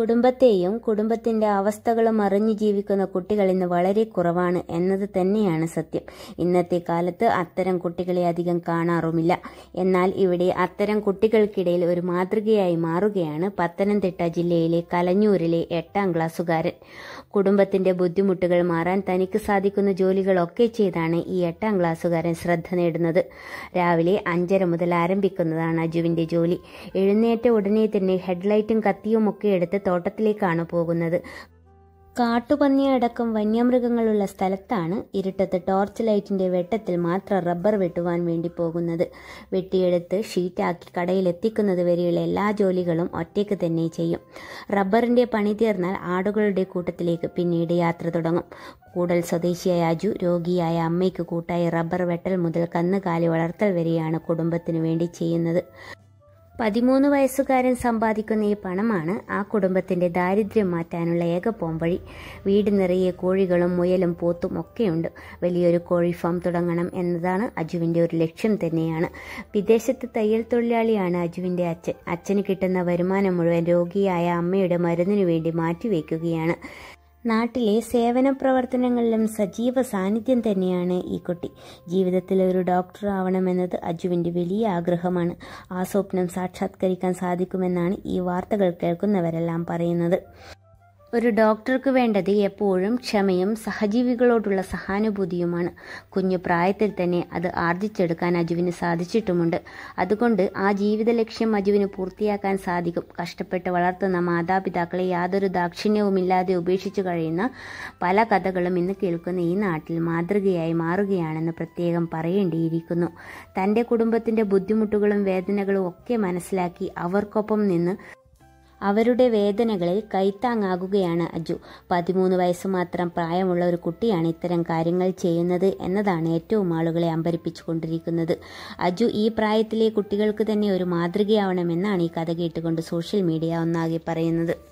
കുടുംബത്തെയും കുടുംബത്തിന്റെ അവസ്ഥകളും അറിഞ്ഞു ജീവിക്കുന്ന കുട്ടികൾ ഇന്ന് വളരെ കുറവാണ് എന്നത് തന്നെയാണ് സത്യം. ഇന്നത്തെ കാലത്ത് അത്തരം കുട്ടികളെ അധികം കാണാറുമില്ല. എന്നാൽ ഇവിടെ അത്തരം കുട്ടികൾക്കിടയിൽ ഒരു മാതൃകയായി മാറുകയാണ് പത്തനംതിട്ട ജില്ലയിലെ കലഞ്ഞൂരിലെ എട്ടാം ക്ലാസ്സുകാരൻ. കുടുംബത്തിന്റെ ബുദ്ധിമുട്ടുകൾ മാറാൻ തനിക്ക് സാധിക്കുന്ന ജോലികളൊക്കെ ചെയ്താണ് ഈ എട്ടാം ക്ലാസ്സുകാരൻ ശ്രദ്ധ നേടുന്നത്. രാവിലെ അഞ്ചര മുതൽ ആരംഭിക്കുന്നതാണ് അജുവിന്റെ ജോലി. എഴുന്നേറ്റ ഉടനെ തന്നെ ഹെഡ്ലൈറ്റും കത്തിയും ഒക്കെ എടുത്ത് തോട്ടത്തിലേക്കാണ് പോകുന്നത്. കാട്ടുപന്നിയടക്കം വന്യമൃഗങ്ങളുള്ള സ്ഥലത്താണ് ഇരുട്ടത്ത് ടോർച്ച് ലൈറ്റിന്റെ വെട്ടത്തിൽ മാത്രം റബ്ബർ വെട്ടുവാൻ വേണ്ടി പോകുന്നത്. വെട്ടിയെടുത്ത് ഷീറ്റാക്കി കടയിലെത്തിക്കുന്നത് വരെയുള്ള എല്ലാ ജോലികളും ഒറ്റയ്ക്ക് തന്നെ ചെയ്യും. റബ്ബറിന്റെ പണി തീർന്നാൽ ആടുകളുടെ കൂട്ടത്തിലേക്ക് പിന്നീട് യാത്ര തുടങ്ങും. കൂടൽ സ്വദേശിയായ അജു രോഗിയായ അമ്മയ്ക്ക് കൂട്ടായി റബ്ബർ വെട്ടൽ മുതൽ കന്നുകാലി വളർത്തൽ വരെയാണ് കുടുംബത്തിന് വേണ്ടി ചെയ്യുന്നത്. പതിമൂന്ന് വയസ്സുകാരൻ സമ്പാദിക്കുന്ന ഈ പണമാണ് ആ കുടുംബത്തിന്റെ ദാരിദ്ര്യം മാറ്റാനുള്ള ഏക പോംവഴി. വീട് നിറയെ കോഴികളും മുയലും പോത്തും ഒക്കെയുണ്ട്. വലിയൊരു കോഴി ഫാം തുടങ്ങണം എന്നതാണ് അജുവിന്റെ ഒരു ലക്ഷ്യം തന്നെയാണ്. വിദേശത്ത് തയ്യൽ തൊഴിലാളിയാണ് അജുവിന്റെ അച്ഛൻ. അച്ഛന് കിട്ടുന്ന വരുമാനം മുഴുവൻ രോഗിയായ അമ്മയുടെ മരുന്നിനു വേണ്ടി മാറ്റിവെക്കുകയാണ്. നാട്ടിലെ സേവന പ്രവർത്തനങ്ങളിലും സജീവ സാന്നിധ്യം തന്നെയാണ് ഈ കുട്ടി. ജീവിതത്തിൽ ഒരു ഡോക്ടർ ആവണമെന്നത് അജുവിന്റെ വലിയ ആഗ്രഹമാണ്. ആ സ്വപ്നം സാക്ഷാത്കരിക്കാൻ സാധിക്കുമെന്നാണ് ഈ വാർത്തകൾ കേൾക്കുന്നവരെല്ലാം പറയുന്നത്. ഒരു ഡോക്ടർക്ക് വേണ്ടത് എപ്പോഴും ക്ഷമയും സഹജീവികളോടുള്ള സഹാനുഭൂതിയുമാണ്. കുഞ്ഞു പ്രായത്തിൽ തന്നെ അത് ആർജിച്ചെടുക്കാൻ അജുവിന് സാധിച്ചിട്ടുമുണ്ട്. അതുകൊണ്ട് ആ ജീവിത ലക്ഷ്യം അജുവിന് പൂർത്തിയാക്കാൻ സാധിക്കും. കഷ്ടപ്പെട്ട് വളർത്തുന്ന മാതാപിതാക്കളെ യാതൊരു ദാക്ഷിണ്യവുമില്ലാതെ ഉപേക്ഷിച്ചു കഴിയുന്ന പല കഥകളും ഇന്ന് കേൾക്കുന്ന ഈ നാട്ടിൽ മാതൃകയായി മാറുകയാണെന്ന് പ്രത്യേകം പറയേണ്ടിയിരിക്കുന്നു. തന്റെ കുടുംബത്തിന്റെ ബുദ്ധിമുട്ടുകളും വേദനകളും ഒക്കെ മനസ്സിലാക്കി അവർക്കൊപ്പം നിന്ന് അവരുടെ വേദനകളിൽ കൈത്താങ്ങാകുകയാണ് അജു. പതിമൂന്ന് വയസ്സ് മാത്രം പ്രായമുള്ള ഒരു കുട്ടിയാണ് ഇത്തരം കാര്യങ്ങൾ ചെയ്യുന്നത് എന്നതാണ് ഏറ്റവും ആളുകളെ അമ്പരിപ്പിച്ചുകൊണ്ടിരിക്കുന്നത്. അജു ഈ പ്രായത്തിലെ കുട്ടികൾക്ക് തന്നെ ഒരു മാതൃകയാവണമെന്നാണ് ഈ കഥ കേട്ടുകൊണ്ട് സോഷ്യൽ മീഡിയ ഒന്നാകെ പറയുന്നത്.